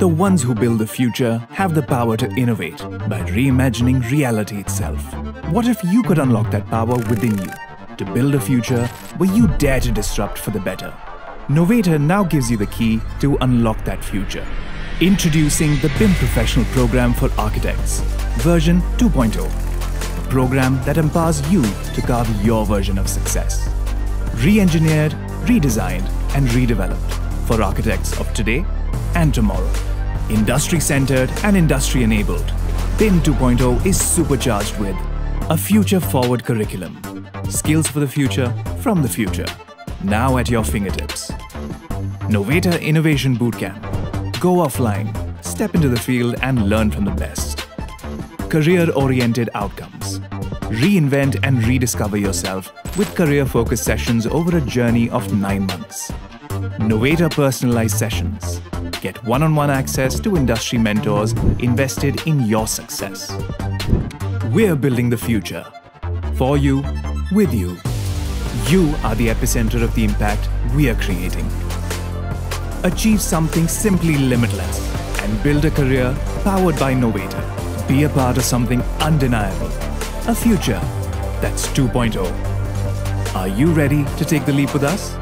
The ones who build the future have the power to innovate by reimagining reality itself. What if you could unlock that power within you to build a future where you dare to disrupt for the better? Novatr now gives you the key to unlock that future. Introducing the BIM Professional Program for Architects, version 2.0, a program that empowers you to carve your version of success. Re engineered, redesigned, and redeveloped for architects of today and tomorrow. Industry centered and industry enabled, BIM 2.0 is supercharged with a future forward curriculum, skills for the future from the future, now at your fingertips. Novatr Innovation Bootcamp. Go offline, step into the field, and learn from the best. Career oriented outcomes. Reinvent and rediscover yourself with career focused sessions over a journey of nine months. Novatr personalized sessions. Get one on one access to industry mentors invested in your success. We're building the future. For you, with you. You are the epicenter of the impact we are creating. Achieve something simply limitless and build a career powered by Novatr. Be a part of something undeniable. A future that's 2.0. Are you ready to take the leap with us?